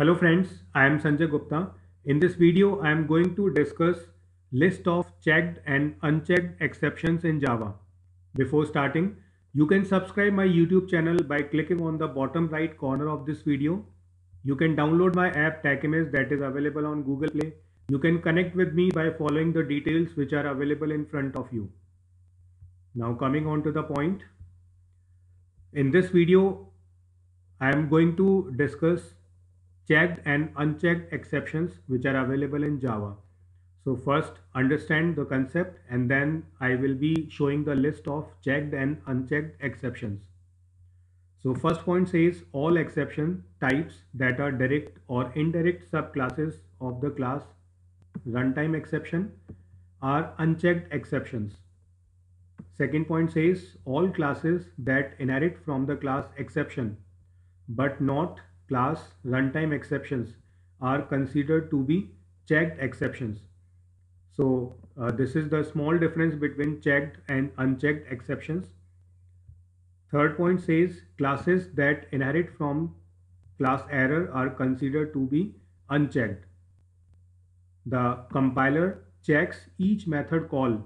Hello friends, I am Sanjay Gupta. In this video, I am going to discuss list of checked and unchecked exceptions in Java. Before starting, you can subscribe my YouTube channel by clicking on the bottom right corner of this video. You can download my app TechImage that is available on Google Play. You can connect with me by following the details which are available in front of you. Now coming on to the point. In this video, I am going to discuss checked and unchecked exceptions which are available in Java. So first understand the concept and then I will be showing the list of checked and unchecked exceptions. So first point says all exception types that are direct or indirect subclasses of the class runtime exception are unchecked exceptions. Second point says all classes that inherit from the class exception but not class runtime exceptions are considered to be checked exceptions. So uh, this is the small difference between checked and unchecked exceptions. Third point says classes that inherit from class error are considered to be unchecked. The compiler checks each method call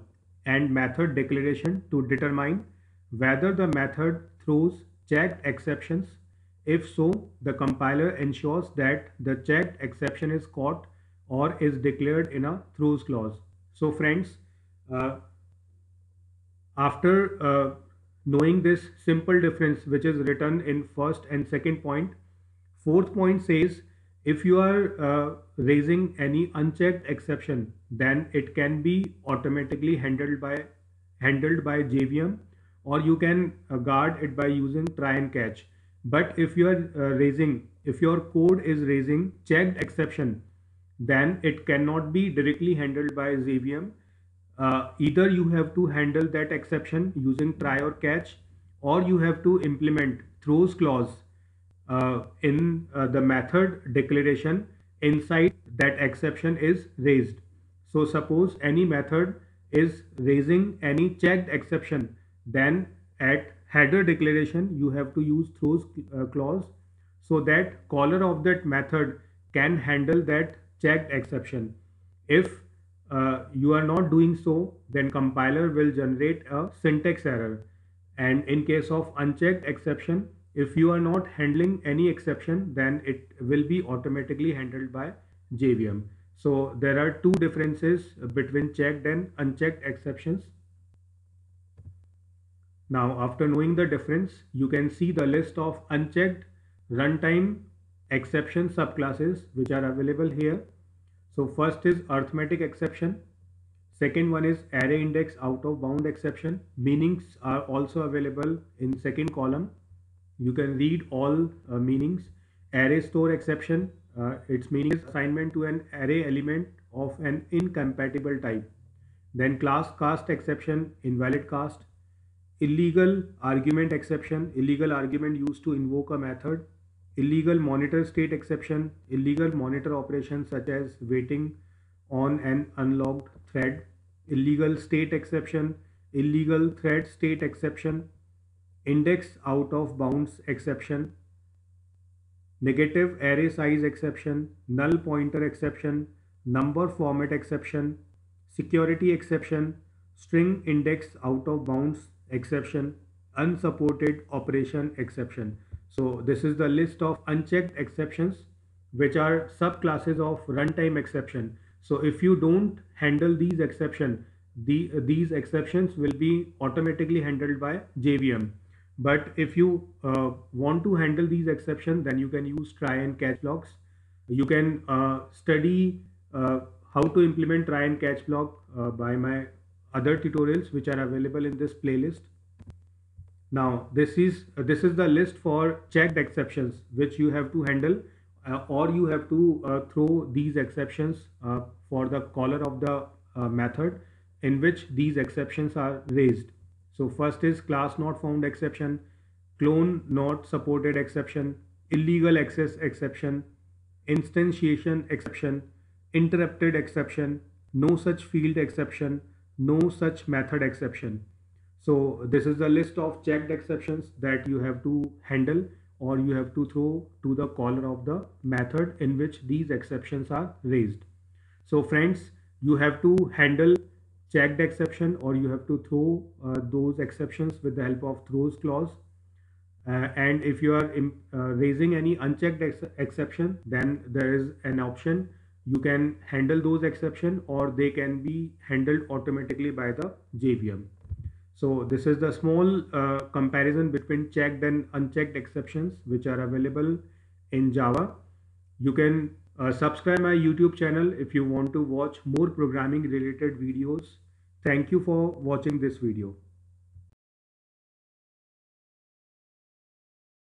and method declaration to determine whether the method throws checked exceptions if so, the compiler ensures that the checked exception is caught or is declared in a throws clause. So friends, uh, after uh, knowing this simple difference which is written in first and second point, fourth point says if you are uh, raising any unchecked exception then it can be automatically handled by handled by JVM or you can uh, guard it by using try and catch but if you are uh, raising if your code is raising checked exception then it cannot be directly handled by JVM uh, either you have to handle that exception using try or catch or you have to implement throws clause uh, in uh, the method declaration inside that exception is raised. So suppose any method is raising any checked exception then at header declaration you have to use throws uh, clause so that caller of that method can handle that checked exception. If uh, you are not doing so then compiler will generate a syntax error. And in case of unchecked exception if you are not handling any exception then it will be automatically handled by JVM so there are two differences between checked and unchecked exceptions now after knowing the difference, you can see the list of unchecked runtime exception subclasses which are available here. So first is arithmetic exception. Second one is array index out of bound exception. Meanings are also available in second column. You can read all uh, meanings. Array store exception. Uh, its meaning is assignment to an array element of an incompatible type. Then class cast exception, invalid cast illegal argument exception, illegal argument used to invoke a method, illegal monitor state exception, illegal monitor operations such as waiting on an unlocked thread, illegal state exception, illegal thread state exception, index out of bounds exception, negative array size exception, null pointer exception, number format exception, security exception, string index out of bounds exception, unsupported operation exception. So this is the list of unchecked exceptions which are subclasses of runtime exception. So if you don't handle these exception, the, these exceptions will be automatically handled by JVM. But if you uh, want to handle these exceptions, then you can use try and catch blocks. You can uh, study uh, how to implement try and catch block uh, by my other tutorials which are available in this playlist. Now this is uh, this is the list for checked exceptions which you have to handle uh, or you have to uh, throw these exceptions uh, for the caller of the uh, method in which these exceptions are raised. So first is class not found exception, clone not supported exception, illegal access exception, instantiation exception, interrupted exception, no such field exception, no such method exception. So this is the list of checked exceptions that you have to handle or you have to throw to the caller of the method in which these exceptions are raised. So friends, you have to handle checked exception or you have to throw uh, those exceptions with the help of throws clause. Uh, and if you are uh, raising any unchecked ex exception, then there is an option you can handle those exception or they can be handled automatically by the JVM. So this is the small uh, comparison between checked and unchecked exceptions which are available in Java. You can uh, subscribe my YouTube channel if you want to watch more programming related videos. Thank you for watching this video.